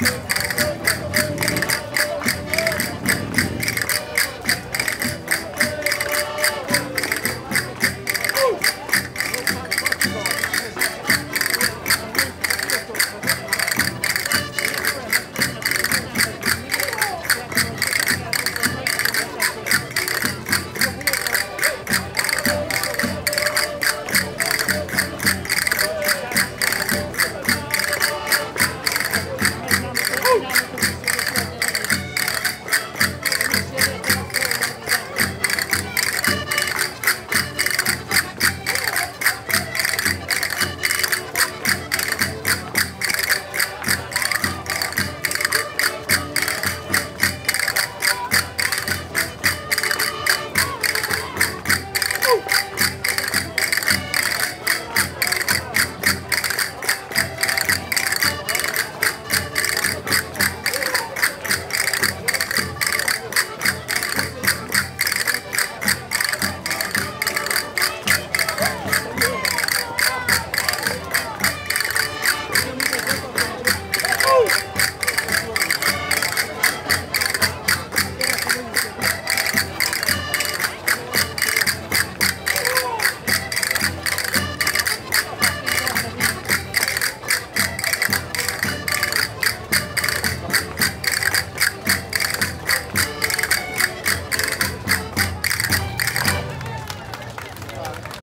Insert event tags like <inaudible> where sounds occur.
Yeah. <laughs>